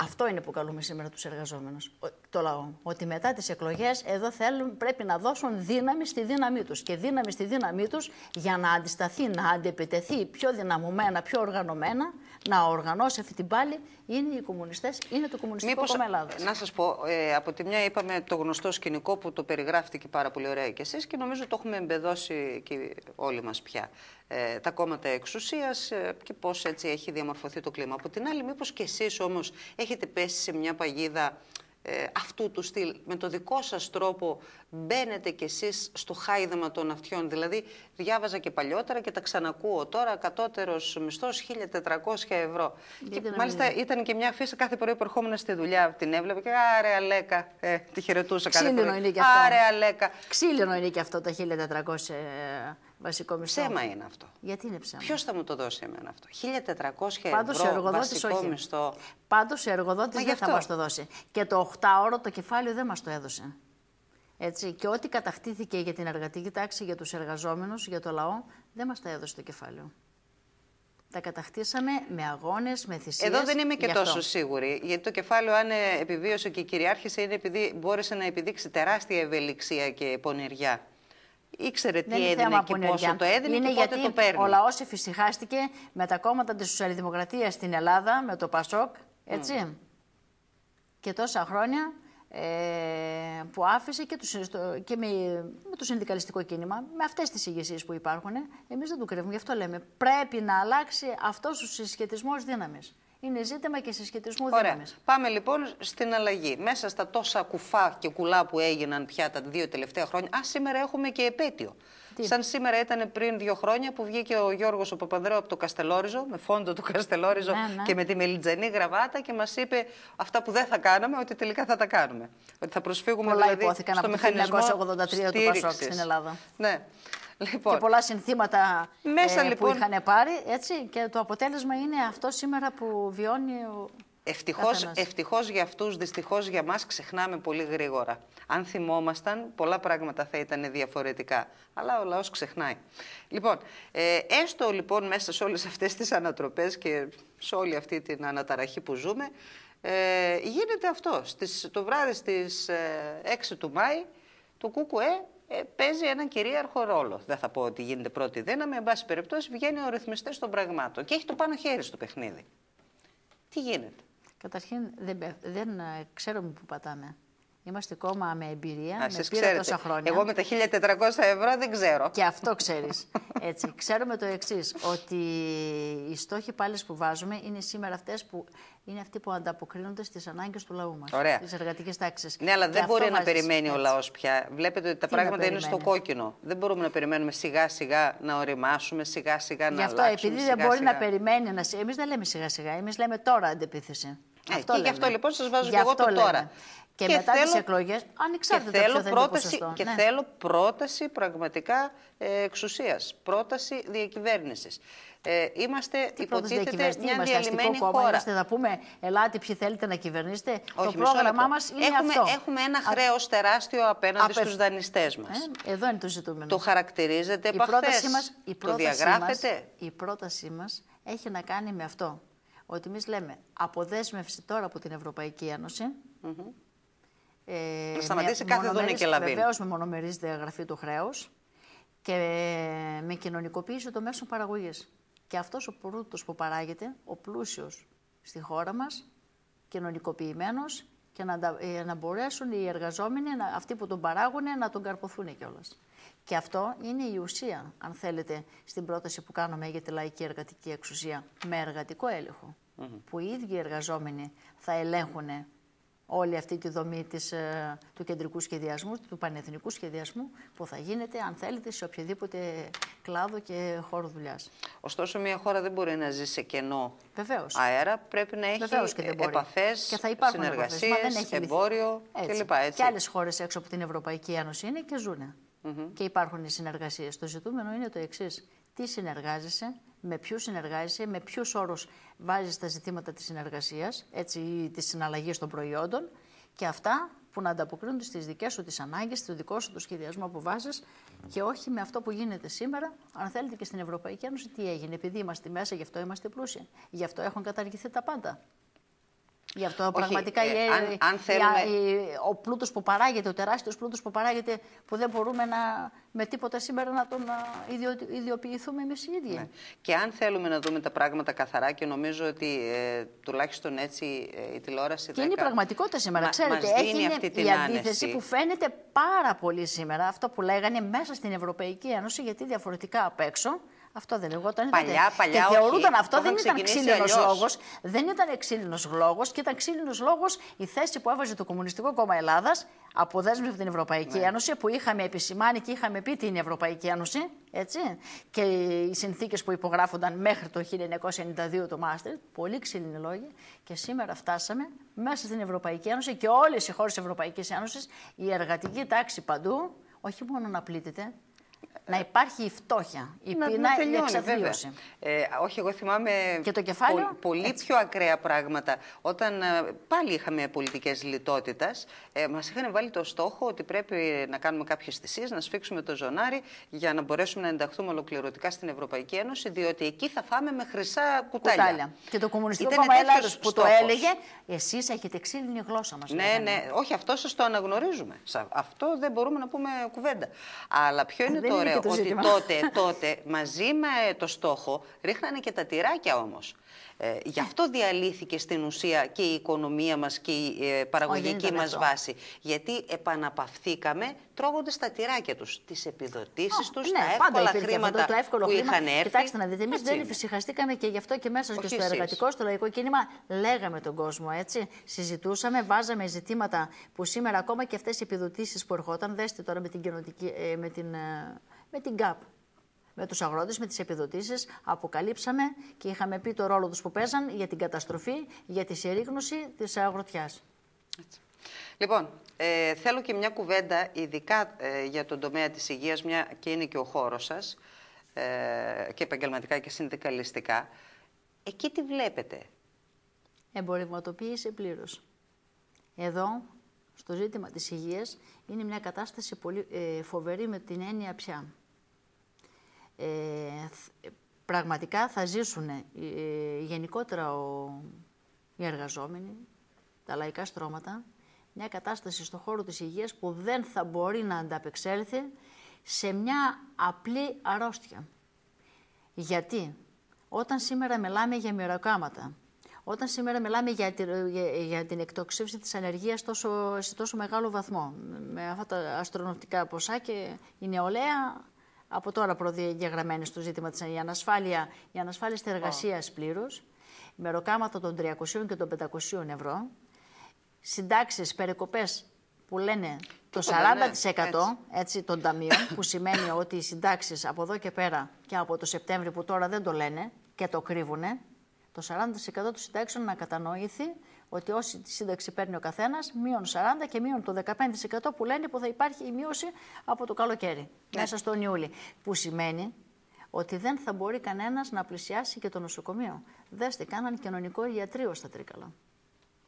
Αυτό είναι που καλούμε σήμερα τους εργαζόμενους, το λαό. Ότι μετά τις εκλογές εδώ θέλουν, πρέπει να δώσουν δύναμη στη δύναμή τους. Και δύναμη στη δύναμή τους για να αντισταθεί, να αντεπιτεθεί πιο δυναμωμένα, πιο οργανωμένα, να οργανώσει αυτή την πάλη, είναι οι κομμουνιστές, είναι το Κομμουνιστικό Μήπως, Κόμμα Ελλάδας. Να σας πω, ε, από τη μια είπαμε το γνωστό σκηνικό που το περιγράφετε και πάρα πολύ ωραία και εσείς και νομίζω το έχουμε εμπεδώσει και όλοι μας πια. Ε, τα κόμματα εξουσίας ε, και πώς έτσι έχει διαμορφωθεί το κλίμα. Από την άλλη, μήπως και εσείς όμως έχετε πέσει σε μια παγίδα ε, αυτού του στυλ. Με το δικό σας τρόπο μπαίνετε κι εσείς στο χάιδεμα των αυτιών. Δηλαδή, διάβαζα και παλιότερα και τα ξανακούω. Τώρα, κατώτερος μισθός 1.400 ευρώ. και μάλιστα ήταν και μια αφήσα κάθε πρωί που ερχόμουν στη δουλειά. Την έβλεπε και άρε αλέκα. Ε, τη χαιρετούσα κάθε Ξύλινο πρωί. Είναι και αυτό. Άρε αλέκα. Ξύλινο είναι και αυτό τα 1.400 βασικό μισθό. Ψέμα είναι αυτό. Γιατί είναι ψέμα; Ποιος θα μου το δώσει εμένα αυτό; 1.400 Πάντως, ευρώ βασικό όχι. μισθό. Πάντως ο εργοδότης δεν θα μας το δώσει. Και το 8ωρο το κεφάλαιο δεν μας το έδωσε. Έτσι. Και ό,τι κατακτήθηκε για την εργατική τάξη, για τους εργαζόμενους, για το λαό, δεν μας τα έδωσε το κεφάλαιο. Τα κατακτήσαμε με αγώνες, με θυσίες. Εδώ δεν είμαι και τόσο σίγουρη. Γιατί το κεφάλαιο, αν επιβίωσε και κυριάρχησε, είναι επειδή μπόρεσε να επιδείξει τεράστια ευελιξία και πονηριά ήξερε τι έδινε και πόσο το έδινε είναι και πότε γιατί το παίρνει. Ο λαός εφησυχάστηκε με τα κόμματα της Σοσιαλδημοκρατίας στην Ελλάδα, με το ΠΑΣΟΚ, έτσι. Και τόσα χρόνια ε, που άφησε και, τους, και με, με το συνδικαλιστικό κίνημα, με αυτές τις ηγεσίες που υπάρχουν, εμείς δεν το κρύβουμε. Γι' αυτό λέμε, πρέπει να αλλάξει αυτός ο συσχετισμός δύναμης. Είναι ζήτημα και συσχετισμού Ωραία. Πάμε λοιπόν στην αλλαγή. Μέσα στα τόσα κουφά και κουλά που έγιναν πια τα δύο τελευταία χρόνια. Α, σήμερα έχουμε και επέτειο. Τι; Σαν σήμερα ήταν πριν δύο χρόνια που βγήκε ο Γιώργος ο Παπανδρέου από το Καστελόριζο, με φόντο του Καστελόριζο ναι, ναι. και με τη μελιτζανή γραβάτα και μας είπε αυτά που δεν θα κάναμε, ότι τελικά θα τα κάνουμε. Ότι θα προσφύγουμε Πολλά δηλαδή υπόθηκαν στο από μηχανισμό 1983 του Πασόκ στην Ελλάδα. Ναι. Λοιπόν, και πολλά συνθήματα Μέσα, ε, λοιπόν... που είχαν πάρει. Έτσι, και το αποτέλεσμα είναι αυτό σήμερα που βιώνει ο Ευτυχώς, Καθένας. ευτυχώς για αυτούς, δυστυχώς για μας ξεχνάμε πολύ γρήγορα. Αν θυμόμασταν, πολλά πράγματα θα ήταν διαφορετικά. Αλλά ο λαός ξεχνάει. Λοιπόν, ε, έστω λοιπόν μέσα σε όλες αυτές τις ανατροπές και σε όλη αυτή την αναταραχή που ζούμε, ε, γίνεται αυτό. Στις, το βράδυ στις ε, 6 του Μάη, το ΚΚΕ ε, παίζει έναν κυρίαρχο ρόλο. Δεν θα πω ότι γίνεται πρώτη δύναμη, εν πάση περιπτώσει βγαίνει ο ρυθμιστής των πραγμάτων και έχει το πάνω χέρι στο παιχνίδι. Τι γίνεται; Καταρχήν δεν, πε- δεν ε, ξέρουμε που πατάμε. Είμαστε κόμμα με εμπειρία, Α, με εσείς πείρα ξέρετε. τόσα χρόνια. Εγώ με τα 1400 ευρώ δεν ξέρω. Και αυτό ξέρεις. <laughs> Έτσι. Ξέρουμε το εξής ότι οι στόχοι πάλι που βάζουμε είναι σήμερα αυτές που είναι αυτοί που ανταποκρίνονται στις ανάγκες του λαού μας, Ωραία. της εργατικής τάξης. Ναι, αλλά Και δεν αυτό μπορεί να βάζεις. περιμένει ο Έτσι. λαός πια. Βλέπετε ότι τα Τι να πράγματα είναι στο περιμένεις; κόκκινο. Δεν μπορούμε να περιμένουμε σιγά σιγά να οριμάσουμε, σιγά σιγά να Γι' αυτό, αλλάξουμε. επειδή δεν σιγά, μπορεί σιγά. να περιμένει να. Εμείς δεν λέμε σιγά σιγά, εμείς λέμε τώρα αντεπίθεση. Ε, και γι' αυτό, λοιπόν, σας βάζω Γι' και εγώ αυτό το λέμε. τώρα. Και, Και μετά τις θέλω- εκλογές, Και ανεξάρτητα ποιο θέλω, θα είναι το πρόταση, ποσοστό. και ναι. θέλω πρόταση πραγματικά ε, εξουσίας, πρόταση διακυβέρνησης. Ε, είμαστε, Τι πρώτος υποτίθεται, διακυβέρνησης, μια είμαστε αστικό διαλυμένη κόμμα, χώρα. είμαστε, θα πούμε, ελάτε ποιοι θέλετε να κυβερνήσετε. Όχι, το μισό πρόγραμμά λεπτό. μας είναι έχουμε, αυτό. Έχουμε ένα Α, χρέος τεράστιο απέναντι απευ- στους δανειστές μας. ε, εδώ είναι το ζητούμενο. Το χαρακτηρίζετε η επ' πρότασή αυτές. μας, η Το πρότασή διαγράφετε; Μας, η πρότασή μας έχει να κάνει με αυτό. Ότι εμείς λέμε αποδέσμευση τώρα από την Ευρωπαϊκή Ένωση. Ε, Να σταματήσει κάθε δούνη και λαβήν. Βεβαίως με μονομερής διαγραφή του χρέους και με κοινωνικοποίηση των μέσων παραγωγής. Και αυτός ο πλούτος που παράγεται, ο πλούσιος στη χώρα μας, κοινωνικοποιημένος και να, αντα- ε, να μπορέσουν οι εργαζόμενοι, να- αυτοί που τον παράγουν, να τον καρποθούν κιόλας. Και αυτό είναι η ουσία, αν θέλετε, στην πρόταση που κάνουμε για τη λαϊκή εργατική εξουσία, με εργατικό έλεγχο. Που οι ίδιοι οι εργαζόμενοι θα ελέγχουν όλη αυτή τη δομή της, ε, του κεντρικού σχεδιασμού, του πανεθνικού σχεδιασμού, που θα γίνεται, αν θέλετε, σε οποιοδήποτε κλάδο και χώρο δουλειάς. Ωστόσο, μια χώρα δεν μπορεί να ζει σε κενό Βεβαίως. αέρα. Πρέπει να έχει Βεβαίως και δεν μπορεί. επαφές, Και θα υπάρχουν επαφές. Μα συνεργασίες, δεν έχει λυθεί. εμπόριο Έτσι. κλπ. Έτσι. Και άλλες χώρες έξω από την Ευρωπαϊκή Ένωση είναι και ζουν. Και υπάρχουν οι συνεργασίες. Το ζητούμενο είναι το εξής. Τι συνεργάζεσαι, με ποιους συνεργάζεσαι, με ποιους όρους βάζεις τα ζητήματα της συνεργασίας, έτσι, ή τη συναλλαγή των προϊόντων και αυτά που να ανταποκρίνονται στις δικές σου τις ανάγκες, στο δικό σου το σχεδιασμό που βάζεις και όχι με αυτό που γίνεται σήμερα. Αν θέλετε και στην Ευρωπαϊκή Ένωση, τι έγινε. Επειδή είμαστε μέσα, γι' αυτό είμαστε πλούσιοι. Γι' αυτό έχουν καταργηθεί τα πάντα. Γι' αυτό πραγματικά ε, η- αν- αν η- θέλουμε- η- ο πλούτος που παράγεται, ο τεράστιος πλούτος που παράγεται, που δεν μπορούμε να, με τίποτα σήμερα να τον α, ιδιω- ιδιοποιηθούμε εμείς οι ίδιοι. Ναι. Και αν θέλουμε να δούμε τα πράγματα καθαρά και νομίζω ότι ε, τουλάχιστον έτσι ε, η τηλεόραση Και είναι η 10 πραγματικότητα σήμερα. μα- Ξέρετε, μας δίνει έχει αυτή την η αντίθεση άνεση. που φαίνεται πάρα πολύ σήμερα. Αυτό που λέγανε μέσα στην Ευρωπαϊκή Ένωση, γιατί διαφορετικά απ' έξω. Αυτό δεν λεγόταν. Παλιά, τότε. παλιά, Και θεωρούνταν όχι. αυτό Το δεν είχαν ήταν ξεκινήσει ξύλινος αλλιώς. λόγος. Δεν ήταν ξύλινος λόγος και ήταν ξύλινος λόγος η θέση που έβαζε το Κομμουνιστικό Κόμμα Ελλάδας αποδέσμευση από την Ευρωπαϊκή Ναι. Ένωση, που είχαμε επισημάνει και είχαμε πει τι είναι η Ευρωπαϊκή Ένωση. Έτσι, και οι συνθήκες που υπογράφονταν μέχρι το 1992 το Μάστριτ, πολύ ξύλινοι λόγοι. Και σήμερα φτάσαμε μέσα στην Ευρωπαϊκή Ένωση και όλες οι χώρες της Ευρωπαϊκής Ένωσης, η εργατική τάξη παντού, όχι μόνο να πλήττεται, να υπάρχει η φτώχεια, η να, πείνα, να η τελειώνει, βέβαια. εξαθλίωση. Ε, όχι, εγώ θυμάμαι Και το κεφάλαιο, πο- πολύ έτσι. πιο ακραία πράγματα. Όταν ε, πάλι είχαμε πολιτικές λιτότητας, ε, μας είχαν βάλει το στόχο ότι πρέπει να κάνουμε κάποιες θυσίες, να σφίξουμε το ζωνάρι για να μπορέσουμε να ενταχθούμε ολοκληρωτικά στην Ευρωπαϊκή Ένωση, διότι εκεί θα φάμε με χρυσά κουτάλια. κουτάλια. Και το Κομμουνιστικό Ήτανε Κόμμα τέτοιος Ελλάδος που το στόχος. έλεγε, εσείς έχετε ξύλινη γλώσσα μας. Ναι, λέγανε. ναι, όχι, αυτό σας το αναγνωρίζουμε. Σα- Αυτό δεν μπορούμε να πούμε κουβέντα. Αλλά ποιο είναι Δεν το είναι και ωραίο, το ότι ζήτημα. τότε, τότε μαζί με το στόχο ρίχνανε και τα τυράκια όμως. Ε, γι' αυτό διαλύθηκε στην ουσία και η οικονομία μας και η ε, παραγωγική ήταν μας αυτό. βάση. Γιατί επαναπαυθήκαμε τρώγοντας τα τυράκια τους, τις επιδοτήσεις τους, ναι, τα πάντα εύκολα υπήρχε χρήματα αυτό το εύκολο που χρήμα. είχαν έρθει. Κοιτάξτε να δείτε, εμείς Έτσι δεν είναι. εφησυχαστήκαμε και γι' αυτό και μέσα και Όχι στο εσείς. εργατικό, στο λαϊκό κίνημα, λέγαμε τον κόσμο έτσι. Συζητούσαμε, βάζαμε ζητήματα που σήμερα ακόμα και αυτές οι επιδοτήσεις που ερχόταν, δέστε τώρα με την, κοινοτική, ε, με την, ε, με την ΚΑΠ. Με τους αγρότες, με τις επιδοτήσεις, αποκαλύψαμε και είχαμε πει το ρόλο τους που παίζαν για την καταστροφή, για τη συρρήγνωση της αγροτιάς. Λοιπόν, ε, θέλω και μια κουβέντα ειδικά ε, για τον τομέα της υγείας, μια και είναι και ο χώρος σας, ε, και επαγγελματικά και συνδικαλιστικά. Εκεί τι βλέπετε; Εμπορευματοποίησε πλήρως. Εδώ, στο ζήτημα της υγείας, είναι μια κατάσταση πολύ ε, φοβερή με την έννοια πια. Ε, πραγματικά θα ζήσουν ε, γενικότερα ο, οι εργαζόμενοι, τα λαϊκά στρώματα, μια κατάσταση στον χώρο της υγείας που δεν θα μπορεί να ανταπεξέλθει σε μια απλή αρρώστια. Γιατί; Όταν σήμερα μιλάμε για μυροκάματα, όταν σήμερα μιλάμε για, για, την εκτοξεύση της ανεργίας τόσο, σε τόσο μεγάλο βαθμό, με αυτά τα αστρονοτικά ποσά και η νεολαία από τώρα προδιαγραμμένη στο ζήτημα της η ανασφάλεια, η ανασφάλεια της εργασίας πλήρως, μεροκάματα των 300 και των 500 ευρώ, συντάξεις, περικοπές που λένε το 40% έτσι. των ταμείων, που σημαίνει <laughs> ότι οι συντάξεις από εδώ και πέρα και από το Σεπτέμβριο που τώρα δεν το λένε και το κρύβουνε, το 40% των συντάξεων να κατανοήθει ότι όση τη σύνταξη παίρνει ο καθένας, μείον 40 και μείον το 15% που λένε που θα υπάρχει η μείωση από το καλοκαίρι, ναι. μέσα στον Ιούλη. Που σημαίνει ότι δεν θα μπορεί κανένας να πλησιάσει και το νοσοκομείο. Δέστε, κάναν κοινωνικό ιατρείο στα Τρίκαλα.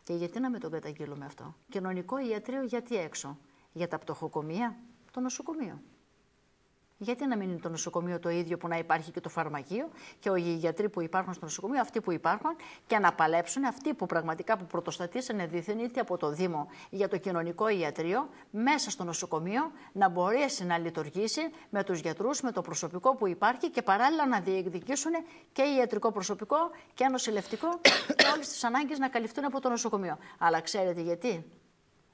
Και γιατί να με τον καταγγείλουμε αυτό; Κοινωνικό ιατρείο γιατί έξω; Για τα πτωχοκομεία, το νοσοκομείο. Γιατί να μην είναι το νοσοκομείο το ίδιο που να υπάρχει και το φαρμακείο και οι γιατροί που υπάρχουν στο νοσοκομείο, αυτοί που υπάρχουν και να παλέψουν, αυτοί που πραγματικά που πρωτοστατήσανε δίθεν είτε από το Δήμο για το κοινωνικό ιατρείο, μέσα στο νοσοκομείο να μπορέσει να λειτουργήσει με τους γιατρούς, με το προσωπικό που υπάρχει και παράλληλα να διεκδικήσουν και ιατρικό προσωπικό και νοσηλευτικό και όλες τις ανάγκες να καλυφθούν από το νοσοκομείο. Αλλά ξέρετε γιατί;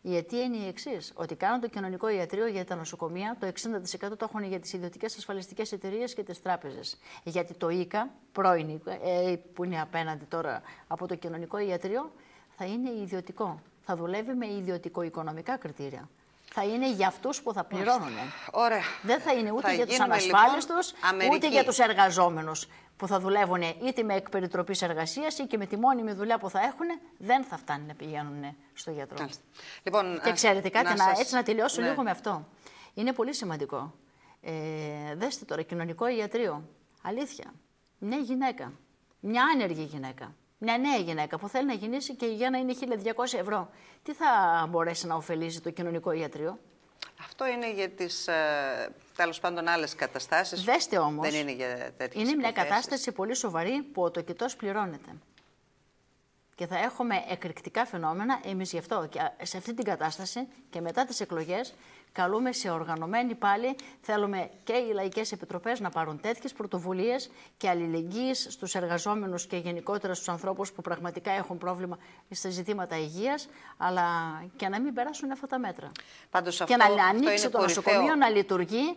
Η αιτία είναι η εξής: Ότι κάνουν το κοινωνικό ιατρείο για τα νοσοκομεία, το 60% το έχουν για τις ιδιωτικές ασφαλιστικές εταιρείες και τις τράπεζες. Γιατί το ΙΚΑ, πρώην ε, που είναι απέναντι τώρα από το κοινωνικό ιατρείο, θα είναι ιδιωτικό. Θα δουλεύει με ιδιωτικο-οικονομικά κριτήρια. Θα είναι για αυτούς που θα πληρώνουν. Ωραία. Δεν θα είναι ούτε για τους ανασφάλιστου, λοιπόν, ούτε για τους εργαζόμενους που θα δουλεύουν είτε με εκπεριτροπής εργασίας ή και με τη μόνιμη δουλειά που θα έχουν, δεν θα φτάνει να πηγαίνουν στο γιατρό. Λοιπόν, και ξέρετε κάτι, να, σας... έτσι να τελειώσω ναι. λίγο με αυτό. Είναι πολύ σημαντικό. Ε, δέστε τώρα, κοινωνικό ιατρείο. Αλήθεια. Μια γυναίκα. Μια άνεργη γυναίκα. Μια νέα γυναίκα που θέλει να γεννήσει και η γέννα είναι 1200 ευρώ. Τι θα μπορέσει να ωφελήσει το κοινωνικό ιατρείο; Αυτό είναι για τις ε, τέλος πάντων άλλες καταστάσεις. Δέστε όμως. Δεν είναι για τέτοιες Είναι μια κατάσταση πολύ σοβαρή που ο τοκητό πληρώνεται. Και θα έχουμε εκρηκτικά φαινόμενα εμείς γι' αυτό. Και σε αυτή την κατάσταση και μετά τις εκλογές καλούμε σε οργανωμένη πάλι. Θέλουμε και οι λαϊκές επιτροπές να πάρουν τέτοιες πρωτοβουλίες και αλληλεγγύης στους εργαζόμενους και γενικότερα στους ανθρώπους που πραγματικά έχουν πρόβλημα στα ζητήματα υγείας, αλλά και να μην περάσουν αυτά τα μέτρα. Πάντως και να ανοίξει το νοσοκομείο να λειτουργεί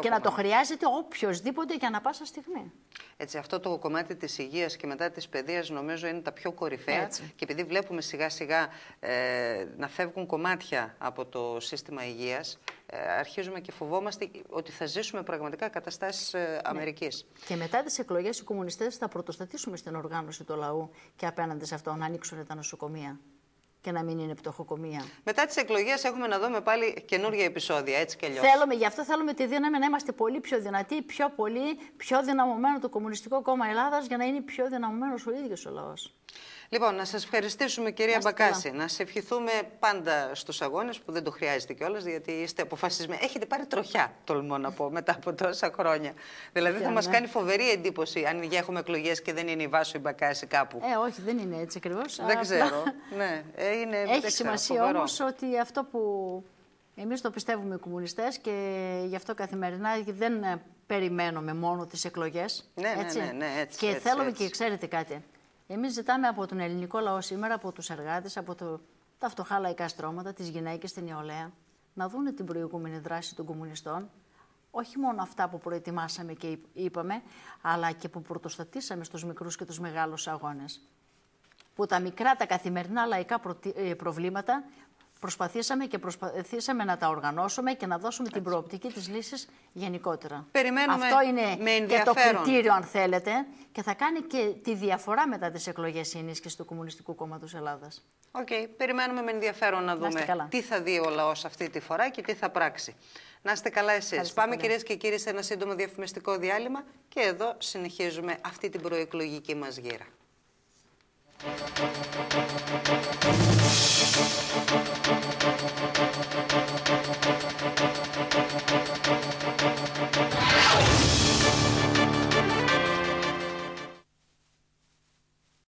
και να το χρειάζεται οποιοδήποτε για να πάσα στιγμή. Έτσι, αυτό το κομμάτι της υγείας και μετά της παιδείας νομίζω είναι τα πιο κορυφαία Έτσι. και επειδή βλέπουμε σιγά σιγά ε, να φεύγουν κομμάτια από το σύστημα υγείας ε, αρχίζουμε και φοβόμαστε ότι θα ζήσουμε πραγματικά καταστάσεις ε, ναι. Αμερικής. Και μετά τις εκλογές οι κομμουνιστές θα πρωτοστατήσουμε στην οργάνωση του λαού και απέναντι σε αυτό να ανοίξουν τα νοσοκομεία και να μην είναι πτωχοκομεία. Μετά τις εκλογές έχουμε να δούμε πάλι καινούργια επεισόδια, έτσι κι αλλιώς. Θέλουμε, γι' αυτό θέλουμε τη δύναμη να είμαστε πολύ πιο δυνατοί, πιο πολύ, πιο δυναμωμένο το Κομμουνιστικό Κόμμα Ελλάδας για να είναι πιο δυναμωμένος ο ίδιος ο λαός. Λοιπόν, να σας ευχαριστήσουμε, κυρία Μπακάση. Να σε ευχηθούμε πάντα στους αγώνες που δεν το χρειάζεται κιόλας, γιατί είστε αποφασισμένοι. Έχετε πάρει τροχιά, τολμώ να πω, μετά από τόσα χρόνια. Δηλαδή, θα μας κάνει φοβερή εντύπωση αν έχουμε εκλογές και δεν είναι η Βάσο η Μπακάση κάπου. Ε, όχι, δεν είναι έτσι ακριβώς. Δεν ξέρω. ναι, ε, είναι, <laughs> Έχει σημασία όμως ότι αυτό που εμείς το πιστεύουμε οι κομμουνιστές και γι' αυτό καθημερινά δεν περιμένουμε μόνο τις εκλογές. Ναι, ναι, ναι, ναι, έτσι. Και έτσι, θέλουμε και ξέρετε κάτι. Εμείς ζητάμε από τον ελληνικό λαό σήμερα, από τους εργάτες, από το, τα φτωχά λαϊκά στρώματα, τις γυναίκες, την νεολαία, να δουν την προηγούμενη δράση των κομμουνιστών. Όχι μόνο αυτά που προετοιμάσαμε και είπαμε, αλλά και που πρωτοστατήσαμε στους μικρούς και τους μεγάλους αγώνες. Που τα μικρά, τα καθημερινά λαϊκά ε, προβλήματα προσπαθήσαμε και προσπαθήσαμε να τα οργανώσουμε και να δώσουμε την προοπτική της λύσης γενικότερα. Περιμένουμε Αυτό είναι και το κριτήριο, αν θέλετε, και θα κάνει και τη διαφορά μετά τις εκλογές η ενίσχυση του Κομμουνιστικού Κόμματος Ελλάδας. OK. Okay. Περιμένουμε με ενδιαφέρον να δούμε τι θα δει ο λαός αυτή τη φορά και τι θα πράξει. Να είστε καλά εσείς. Πάμε κυρίες και κύριοι σε ένα σύντομο διαφημιστικό διάλειμμα και εδώ συνεχίζουμε αυτή την προεκλογική μας γύρα. We'll be right back.